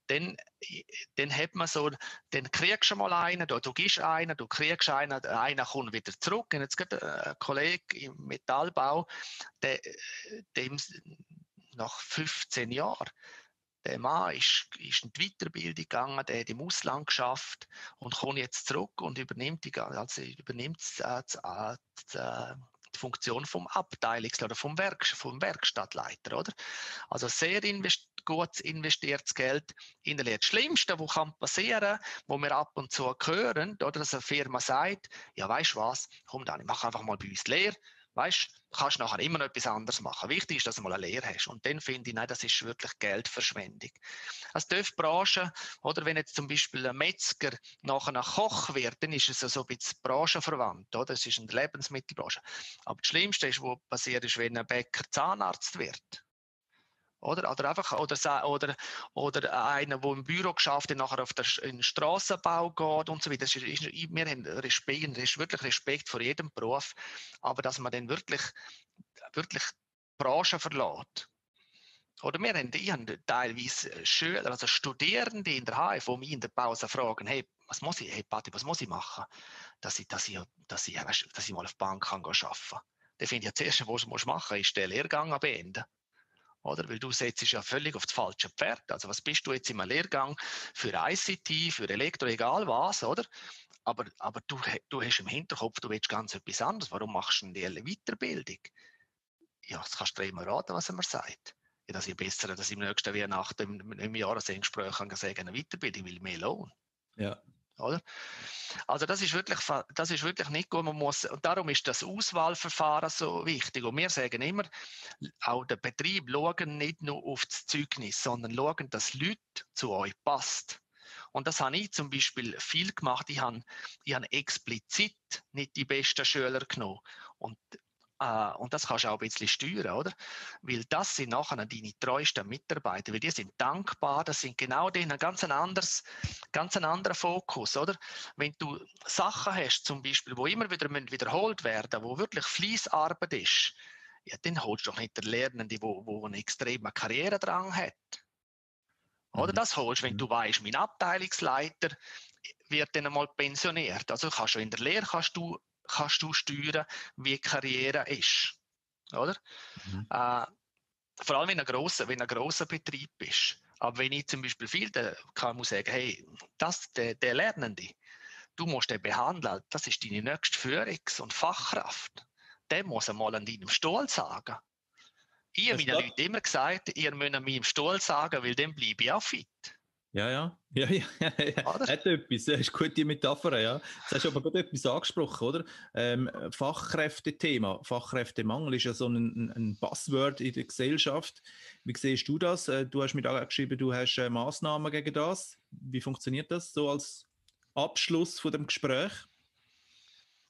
dann, dann hat man so, dann kriegst du mal einen, du, du gibst einen, du kriegst einen, einer kommt wieder zurück. Und jetzt gibt ein Kollege im Metallbau, der, dem nach 15 Jahren, der Mann ist, ist in die Weiterbildung gegangen, der hat im Ausland geschafft und kommt jetzt zurück und übernimmt, die, also übernimmt äh, äh, äh, die Funktion vom Abteilungs- oder vom, Werk, vom Werkstattleiter, oder? Also sehr invest gut investiertes Geld in der Lehre. Das Schlimmste, was kann passieren, wo wir ab und zu hören, oder dass eine Firma sagt, ja, weißt du was, komm dann, ich mache einfach mal bei uns Lehre, weißt du, kannst nachher immer noch etwas anderes machen. Wichtig ist, dass du mal eine Lehre hast. Und dann finde ich, nein, das ist wirklich Geldverschwendung. Als Branche, oder wenn jetzt zum Beispiel ein Metzger nachher ein Koch wird, dann ist es so ein bisschen branchenverwandt, oder? Es ist eine Lebensmittelbranche. Aber das Schlimmste ist, was passiert ist, wenn ein Bäcker Zahnarzt wird. Oder, oder einfach, oder, oder, oder einer, der im Büro geschafft hat, nachher auf den Straßenbau geht und so weiter. Ist, ist, wir haben Respekt, ist wirklich Respekt vor jedem Beruf, aber dass man dann wirklich, wirklich Branchen verlässt. Oder wir haben, ich habe teilweise Schüler, also Studierende in der HF, die mich in der Pause fragen, hey, was muss ich, hey Patti, was muss ich machen, dass ich, dass ich, dass ich, dass ich mal auf die Bank kann arbeiten kann. Dann finde ich, das Erste, was du machen musst, ist den Lehrgang beenden oder? Weil du setzt ja völlig auf das falsche Pferd. Also was bist du jetzt im Lehrgang für ICT, für Elektro, egal was, oder? Aber, aber du, du hast im Hinterkopf, du willst ganz etwas anderes. Warum machst du denn die Weiterbildung? Ja, das kannst du immer raten, was er mir sagt. Ja, dass ich besser, dass ich im nächsten Weihnachten im, im Jahresendgespräch kann sagen, eine Weiterbildung will mehr Lohn. Ja. Oder? Also das ist, wirklich, das ist wirklich nicht gut. Man muss, und darum ist das Auswahlverfahren so wichtig. Und wir sagen immer, auch der Betrieb schauen nicht nur auf das Zeugnis, sondern schauen, dass Leute zu euch passt. Und das habe ich zum Beispiel viel gemacht. Ich habe, ich habe explizit nicht die besten Schüler genommen. Und Uh, und das kannst du auch ein bisschen steuern, oder? Weil das sind nachher deine treuesten Mitarbeiter, weil die sind dankbar, das sind genau die, ein ganz, anderes, ganz ein anderer Fokus, oder? Wenn du Sachen hast, zum Beispiel, wo immer wieder wiederholt werden, wo wirklich Fließarbeit ist, ja, dann holst du doch nicht den Lernenden, wo, wo einen extremen Karrieredrang hat. Oder mhm. das holst, wenn mhm. du weißt, mein Abteilungsleiter wird dann einmal pensioniert. Also kannst du in der Lehre kannst du kannst du steuern, wie Karriere ist. Oder? Mhm. Äh, vor allem, wenn ein grosser, wenn ein grosser Betrieb ist. Aber wenn ich zum Beispiel viel, dann kann ich sagen, hey, das, der, der Lernende, du musst den behandeln, das ist deine nächste Führungs- und Fachkraft. Der muss einmal an deinem Stuhl sagen. Ich habe meinen Leuten immer gesagt, ihr müsst an meinem Stuhl sagen, weil dann bleibe ich auch fit. Ja, ja. Ja, ja, ja. Hat etwas. Das ist eine gute Metapher, ja. Das hast du aber gerade etwas angesprochen, oder? Ähm, Fachkräftethema, Fachkräftemangel ist ja so ein, ein Buzzword in der Gesellschaft. Wie siehst du das? Äh, du hast mir geschrieben, du hast äh, Maßnahmen gegen das. Wie funktioniert das so als Abschluss von dem Gespräch?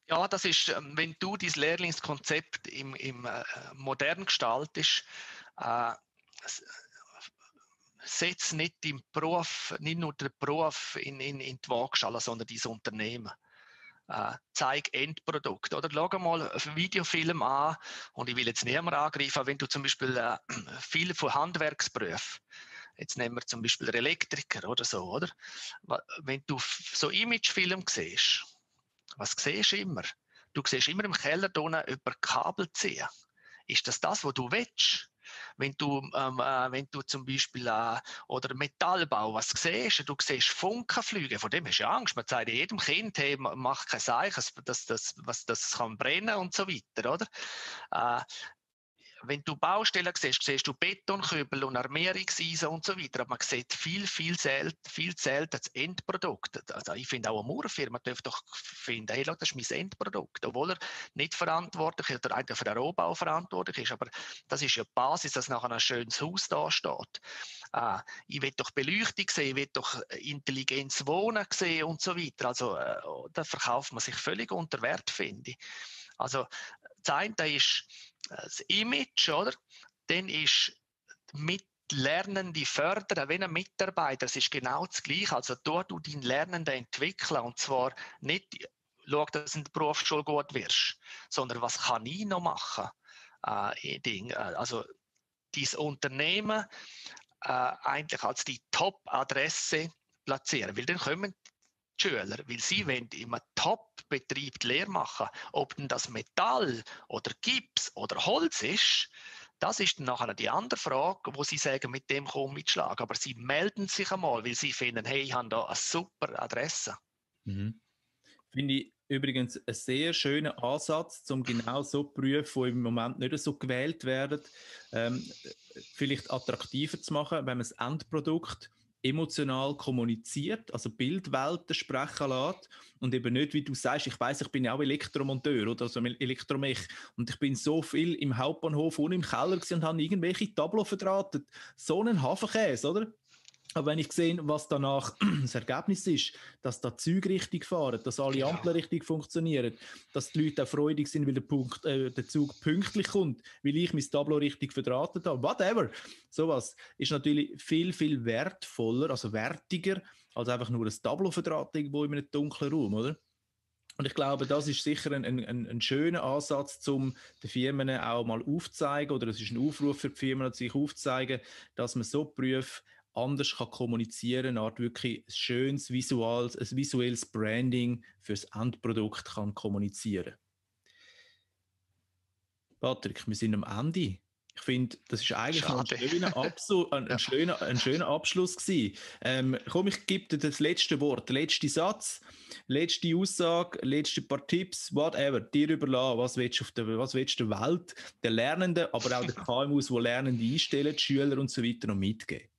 Ja, das ist, ähm, wenn du dein Lehrlingskonzept im, im äh, modern gestaltest, äh, setz nicht im Beruf, nicht nur den Beruf in, in, in die Waagschale, sondern dein Unternehmen. Äh, zeig Endprodukt. Oder schau mal einen Videofilm an und ich will jetzt niemand angreifen, wenn du zum Beispiel äh, viel von Handwerksberufen Jetzt nehmen wir zum Beispiel Elektriker oder so, oder? Wenn du so Imagefilm siehst, was siehst du immer? Du siehst immer im Keller unten über Kabel ziehen. Ist das das, was du willst? Wenn du, ähm, äh, wenn du zum Beispiel äh, oder Metallbau, was siehst, du siehst Funkenflüge, von dem hast du Angst. Man sagt jedem Kind, hey, mach kein Zeichen, dass das, was, das kann brennen und so weiter, oder? Äh, wenn du Baustellen siehst, siehst du Betonkübel und Armierungseisen und so weiter. Aber man sieht viel, viel selten, viel selten das Endprodukt. Also ich finde auch eine Mauerfirma dürfte doch finden, hey, das ist mein Endprodukt. Obwohl er nicht verantwortlich ist oder eigentlich für den Rohbau verantwortlich ist. Aber das ist ja die Basis, dass nachher ein schönes Haus da steht. Äh, ich will doch Beleuchtung sehen, ich will doch Intelligenz wohnen sehen und so weiter. Also äh, da verkauft man sich völlig unter Wert, finde ich. Also das eine ist, das Image, oder? Dann ist mit Lernende fördern, wenn ein Mitarbeiter, das ist genau das Gleiche. Also dort du deinen Lernenden entwickeln und zwar nicht, schau, dass du in der Berufsschule gut wirst, sondern was kann ich noch machen? Äh, Ding, also dein Unternehmen äh, eigentlich als die Top-Adresse platzieren, weil dann kommen Schüler, weil sie wollen im Top-Betrieb die machen. Ob denn das Metall oder Gips oder Holz ist, das ist dann nachher die andere Frage, wo sie sagen, mit dem komme ich Schlag. Aber sie melden sich einmal, weil sie finden, hey, ich habe da eine super Adresse. Mhm. Finde ich übrigens einen sehr schönen Ansatz, um genau so Berufe, die im Moment nicht so gewählt werden, ähm, vielleicht attraktiver zu machen, wenn man das Endprodukt emotional kommuniziert, also Bildwelten sprechen lässt und eben nicht, wie du sagst, ich weiß, ich bin ja auch Elektromonteur oder so Elektromech und ich bin so viel im Hauptbahnhof und im Keller und habe irgendwelche Tableau verdrahtet. So einen Hafenkäse, oder? Aber wenn ich sehe, was danach das Ergebnis ist, dass da Züge richtig fahren, dass alle genau. Ampeln richtig funktionieren, dass die Leute auch freudig sind, weil der, Punkt, äh, der Zug pünktlich kommt, weil ich mein Tableau richtig verdrahtet habe, whatever. Sowas ist natürlich viel, viel wertvoller, also wertiger, als einfach nur ein Tableau verdrahtet irgendwo in einem dunklen Raum, oder? Und ich glaube, das ist sicher ein, ein, ein schöner Ansatz, um den Firmen auch mal aufzuzeigen, oder es ist ein Aufruf für die Firmen, sich aufzuzeigen, dass man so Berufe anders kann kommunizieren, eine Art wirklich ein schönes visuelles, ein visuelles Branding fürs Endprodukt kann kommunizieren. Patrick, wir sind am Ende. Ich finde, das ist eigentlich ein schöner, Absu ein, ein, schöner, ein schöner Abschluss gewesen. Ähm, komm, ich gebe dir das letzte Wort, den letzten Satz, letzte Aussage, letzte paar Tipps, whatever, dir überlassen, was willst du auf der, was willst du der Welt, der Lernenden, aber auch der KMUs, die Lernende einstellen, die Schüler und so weiter noch mitgeben.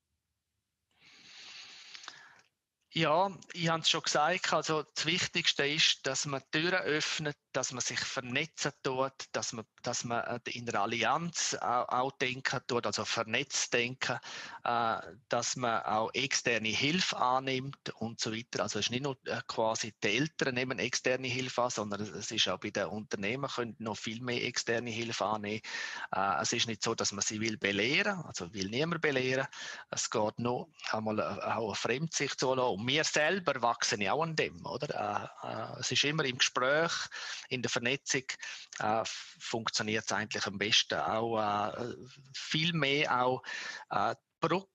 Ja, ich habe es schon gesagt. Also das Wichtigste ist, dass man Türen öffnet, dass man sich vernetzen tut, dass man, dass man äh, in der Allianz auch, auch denken tut, also vernetzt denken, äh, dass man auch externe Hilfe annimmt und so weiter. Also es ist nicht nur äh, quasi die Eltern nehmen externe Hilfe an, sondern es ist auch bei den Unternehmen können noch viel mehr externe Hilfe annehmen. Äh, es ist nicht so, dass man sie will belehren, also will niemand belehren. Es geht nur einmal äh, auch eine Fremdsicht zu lassen wir selber wachsen ja auch an dem, oder? Äh, äh, es ist immer im Gespräch, in der Vernetzung äh, funktioniert es eigentlich am besten. Auch äh, viel mehr auch äh, Brücke,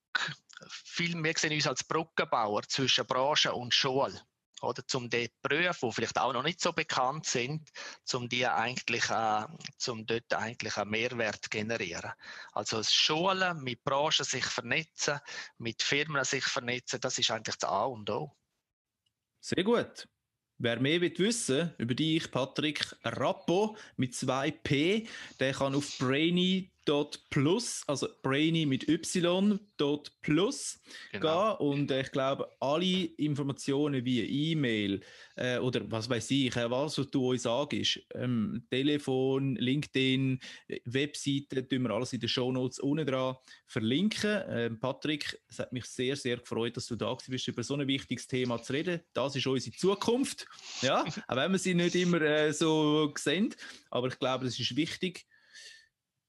viel mehr sehen uns als Brückenbauer zwischen Branche und Schule oder zum die Berufe, die vielleicht auch noch nicht so bekannt sind, zum die eigentlich, äh, zum dort eigentlich einen Mehrwert generieren. Also Schulen mit Branchen sich vernetzen, mit Firmen sich vernetzen, das ist eigentlich das A und O. Sehr gut. Wer mehr will wissen über dich, Patrick Rappo mit 2P, der kann auf Brainy Plus, also Brainy mit Y, dot plus genau. gehen und äh, ich glaube, alle Informationen wie E-Mail äh, oder was weiß ich, äh, was du uns sagst, ähm, Telefon, LinkedIn, Webseite, tun wir alles in den Shownotes unten dran verlinken. Ähm, Patrick, es hat mich sehr, sehr gefreut, dass du da bist, über so ein wichtiges Thema zu reden. Das ist unsere Zukunft, ja, auch wenn wir sie nicht immer äh, so sehen, aber ich glaube, das ist wichtig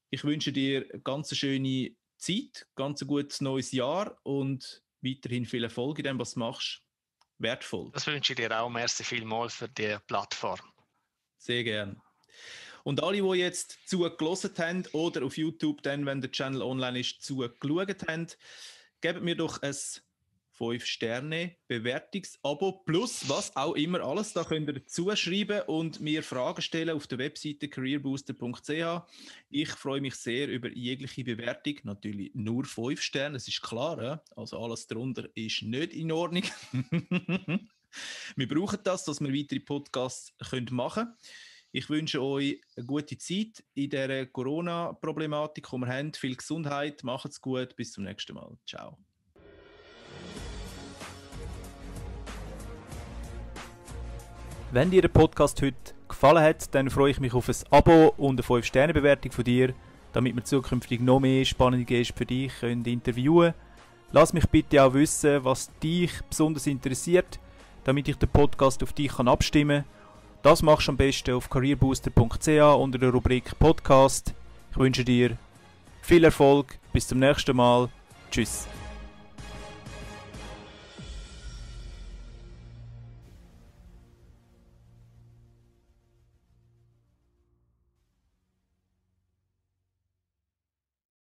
ich wünsche dir eine ganz schöne Zeit, ganz ein gutes neues Jahr und weiterhin viel Erfolg in dem, was du machst. Wertvoll. Das wünsche ich dir auch. Merci vielmals für die Plattform. Sehr gern. Und alle, die jetzt zugelassen haben oder auf YouTube dann, wenn der Channel online ist, zugeschaut haben, geben mir doch ein 5 Sterne Bewertungsabo plus was auch immer alles. Da könnt ihr dazu schreiben und mir Fragen stellen auf der Webseite careerbooster.ch. Ich freue mich sehr über jegliche Bewertung. Natürlich nur 5 Sterne, das ist klar. Also alles darunter ist nicht in Ordnung. wir brauchen das, dass wir weitere Podcasts machen können. Ich wünsche euch eine gute Zeit in der Corona-Problematik, die wir haben. Viel Gesundheit, macht's gut, bis zum nächsten Mal. Ciao. Wenn dir der Podcast heute gefallen hat, dann freue ich mich auf ein Abo und eine 5-Sterne-Bewertung von dir, damit wir zukünftig noch mehr spannende Gäste für dich können interviewen können. Lass mich bitte auch wissen, was dich besonders interessiert, damit ich den Podcast auf dich abstimmen kann. Das machst du am besten auf careerbooster.ch unter der Rubrik Podcast. Ich wünsche dir viel Erfolg, bis zum nächsten Mal. Tschüss.